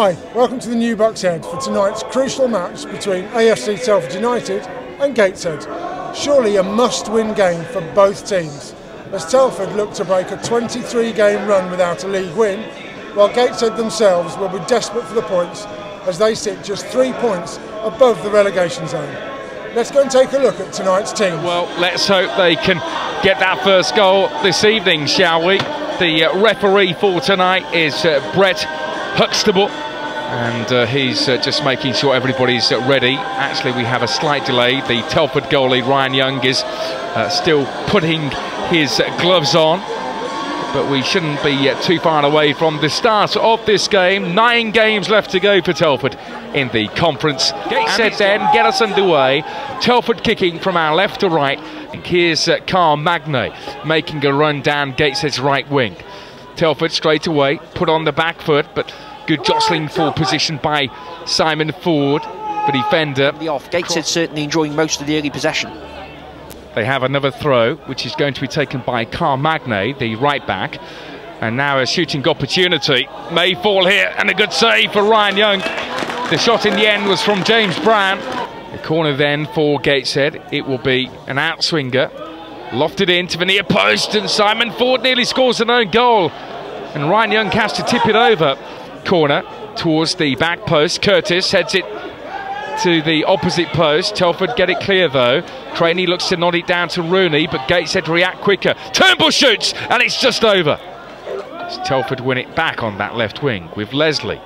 Hi, welcome to the new Bucks Head for tonight's crucial match between AFC Telford United and Gateshead. Surely a must-win game for both teams, as Telford look to break a 23-game run without a league win, while Gateshead themselves will be desperate for the points as they sit just three points above the relegation zone. Let's go and take a look at tonight's team. Well, let's hope they can get that first goal this evening, shall we? The uh, referee for tonight is uh, Brett Huxtable. And uh, he's uh, just making sure everybody's uh, ready. Actually, we have a slight delay. The Telford goalie, Ryan Young, is uh, still putting his gloves on. But we shouldn't be uh, too far away from the start of this game. Nine games left to go for Telford in the conference. Gateshead then get us underway. Telford kicking from our left to right. And here's uh, Carl Magnay making a run down Gateshead's right wing. Telford straight away, put on the back foot, but good jostling oh, for position by Simon Ford, the defender. The off. Gateshead certainly enjoying most of the early possession. They have another throw, which is going to be taken by Carl Magnay, the right back. And now a shooting opportunity may fall here, and a good save for Ryan Young. The shot in the end was from James Brown. The corner then for Gateshead. It will be an outswinger. Lofted into the near post, and Simon Ford nearly scores an own goal and Ryan Young has to tip it over. Corner towards the back post. Curtis heads it to the opposite post. Telford get it clear though. Craney looks to nod it down to Rooney, but Gateshead to react quicker. Turnbull shoots, and it's just over. Telford win it back on that left wing with Leslie.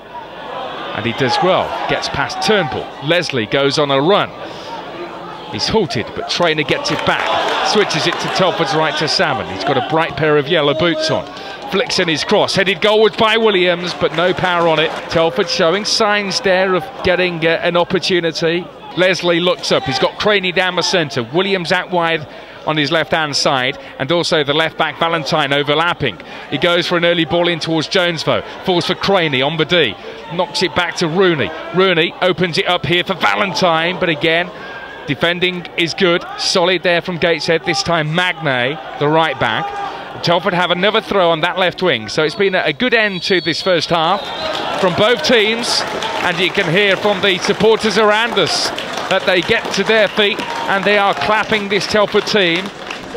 And he does well. Gets past Turnbull. Leslie goes on a run. He's halted, but Trainer gets it back. Switches it to Telford's right to Salmon. He's got a bright pair of yellow boots on flicks in his cross, headed goalwards by Williams, but no power on it. Telford showing signs there of getting uh, an opportunity. Leslie looks up, he's got Craney down the centre, Williams out wide on his left hand side, and also the left back Valentine overlapping. He goes for an early ball in towards Jonesvo, falls for Craney on the D, knocks it back to Rooney. Rooney opens it up here for Valentine, but again, defending is good, solid there from Gateshead. This time Magnay, the right back. Telford have another throw on that left wing. So it's been a good end to this first half from both teams. And you can hear from the supporters around us that they get to their feet and they are clapping this Telford team.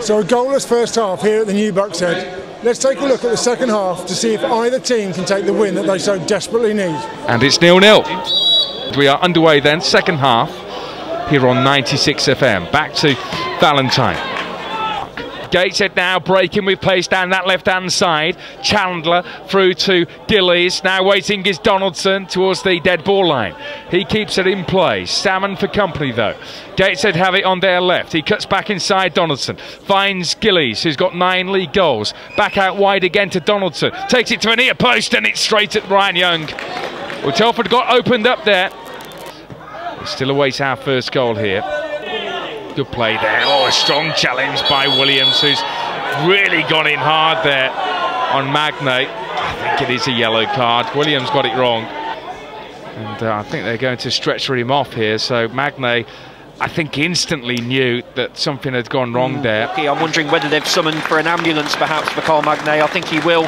So a goalless first half here at the new Bucks Head. Let's take a look at the second half to see if either team can take the win that they so desperately need. And it's nil-nil. We are underway then, second half, here on 96 FM. Back to Valentine. Gateshead now breaking with pace down that left hand side. Chandler through to Gillies. Now waiting is Donaldson towards the dead ball line. He keeps it in play. Salmon for company though. Gateshead have it on their left. He cuts back inside Donaldson. Finds Gillies, who's got nine league goals. Back out wide again to Donaldson. Takes it to a near post and it's straight at Ryan Young. Well, Telford got opened up there. Still awaits our first goal here. Good play there. Oh, a strong challenge by Williams, who's really gone in hard there on Magnay. I think it is a yellow card. Williams got it wrong. And uh, I think they're going to stretch him off here. So Magnay, I think, instantly knew that something had gone wrong mm, there. Okay, I'm wondering whether they've summoned for an ambulance perhaps for Carl Magnay. I think he will.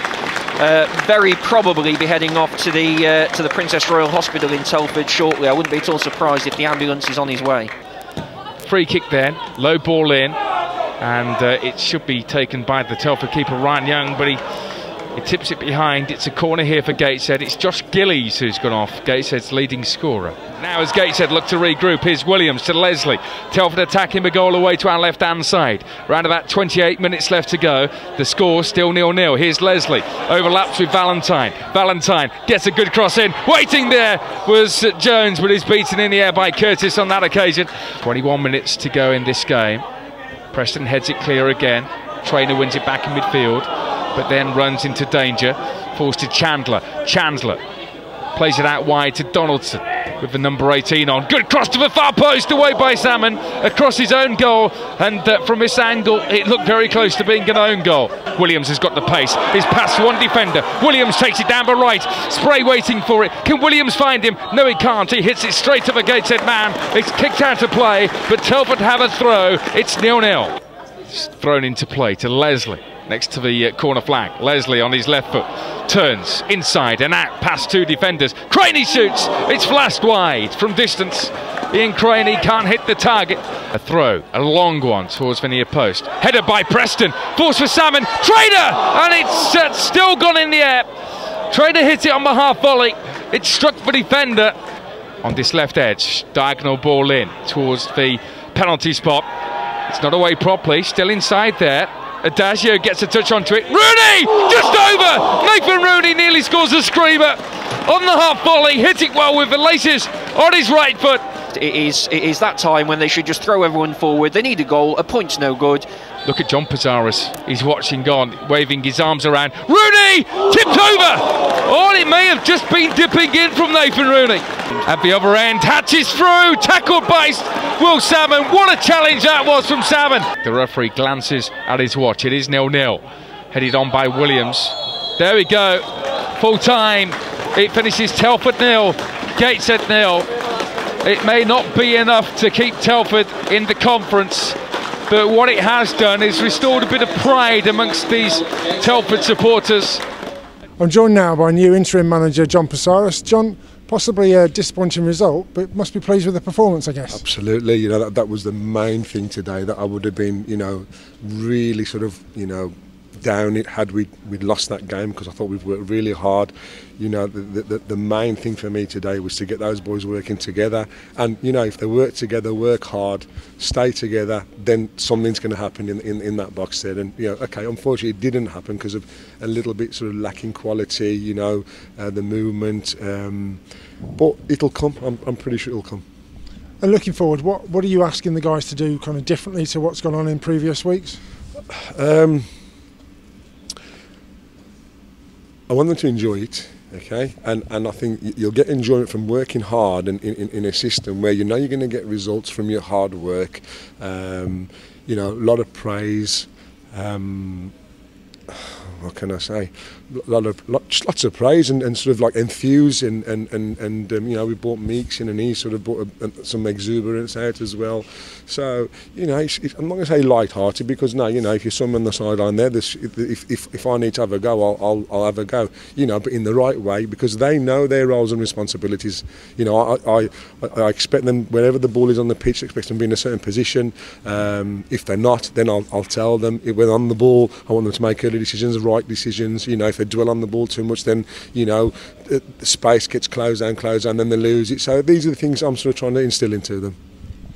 Uh, very probably be heading off to the uh, to the Princess Royal Hospital in Telford shortly. I wouldn't be at all surprised if the ambulance is on his way free kick then, low ball in, and uh, it should be taken by the Telford keeper Ryan Young, but he he tips it behind. It's a corner here for Gateshead. It's Josh Gillies who's gone off, Gateshead's leading scorer. Now as Gateshead look to regroup, here's Williams to Leslie. Telford attacking the goal away to our left-hand side. Around about 28 minutes left to go. The score still nil-nil. Here's Leslie. Overlaps with Valentine. Valentine gets a good cross in. Waiting there was Jones, but he's beaten in the air by Curtis on that occasion. 21 minutes to go in this game. Preston heads it clear again. Trainer wins it back in midfield but then runs into danger. Falls to Chandler. Chandler plays it out wide to Donaldson with the number 18 on. Good cross to the far post, away by Salmon, across his own goal, and uh, from this angle, it looked very close to being an own goal. Williams has got the pace. He's past one defender. Williams takes it down the right. Spray waiting for it. Can Williams find him? No, he can't. He hits it straight to the Gateshead man. It's kicked out of play, but Telford have a throw. It's nil-nil. Thrown into play to Leslie. Next to the uh, corner flag. Leslie on his left foot turns inside and out past two defenders. Craney shoots. It's flashed wide from distance. Ian Craney can't hit the target. A throw, a long one towards the near post. Headed by Preston. Force for Salmon. Trainer! And it's uh, still gone in the air. Trainer hit it on the half volley. It struck the defender on this left edge. Diagonal ball in towards the penalty spot. It's not away properly. Still inside there. Adagio gets a touch onto it. Rooney! Just over! Nathan Rooney nearly scores a screamer on the half volley. Hit it well with the laces on his right foot. It is, it is that time when they should just throw everyone forward. They need a goal. A point's no good. Look at John Psaras. He's watching gone, waving his arms around. Rooney! Tipped over! Oh, it may have just been dipping in from Nathan Rooney. At the other end, hatches through, tackled by Will Salmon. What a challenge that was from Salmon. The referee glances at his watch. It is nil-nil. Headed on by Williams. There we go. Full time. It finishes Telford nil, Gateshead nil. It may not be enough to keep Telford in the conference, but what it has done is restored a bit of pride amongst these Telford supporters. I'm joined now by new interim manager John Psaras. John, possibly a disappointing result, but must be pleased with the performance, I guess. Absolutely, you know that, that was the main thing today. That I would have been, you know, really sort of, you know, down it had we we'd lost that game because I thought we've worked really hard. You know, the, the, the main thing for me today was to get those boys working together. And you know, if they work together, work hard, stay together, then something's going to happen in, in, in that box there. And you know, okay, unfortunately, it didn't happen because of a little bit sort of lacking quality. You know, uh, the movement. Um, but it'll come. I'm, I'm pretty sure it'll come. And looking forward, what what are you asking the guys to do kind of differently to what's gone on in previous weeks? Um, I want them to enjoy it, okay? And and I think you'll get enjoyment from working hard in, in, in a system where you know you're going to get results from your hard work. Um, you know, a lot of praise. Um, what can I say? A lot of lots, lots of praise and, and sort of like enthuse and and and, and um, you know we bought Meeks in and he sort of brought a, some exuberance out as well. So you know it's, it's, I'm not going to say light-hearted because no, you know if you're someone on the sideline there, this, if, if if I need to have a go, I'll, I'll I'll have a go. You know, but in the right way because they know their roles and responsibilities. You know, I I, I expect them wherever the ball is on the pitch, I expect them to be in a certain position. Um, if they're not, then I'll I'll tell them. We're on the ball, I want them to make early decisions, right decisions. You know, if they dwell on the ball too much, then you know the space gets closed down, closed down, then they lose it. So these are the things I'm sort of trying to instill into them.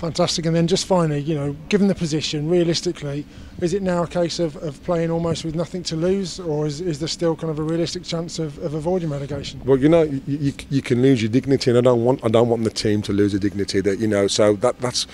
Fantastic. And then just finally, you know, given the position, realistically, is it now a case of, of playing almost with nothing to lose, or is, is there still kind of a realistic chance of, of avoiding relegation? Well, you know, you, you, you can lose your dignity, and I don't want I don't want the team to lose the dignity. That you know, so that that's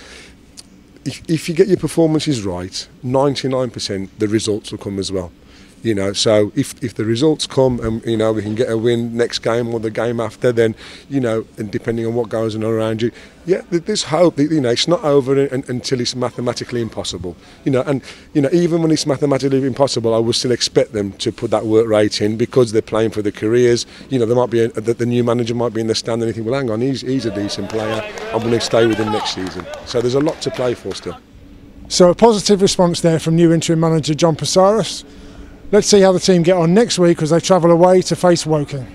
if, if you get your performances right, 99% the results will come as well. You know, so if, if the results come and you know we can get a win next game or the game after, then you know, and depending on what goes on around you, yeah, there's hope. You know, it's not over until it's mathematically impossible. You know, and you know, even when it's mathematically impossible, I would still expect them to put that work rate in because they're playing for their careers. You know, there might be a, the, the new manager might be in the stand and think, well, hang on, he's he's a decent player. I'm going to stay with him next season. So there's a lot to play for still. So a positive response there from new interim manager John Psaras. Let's see how the team get on next week as they travel away to face Woking.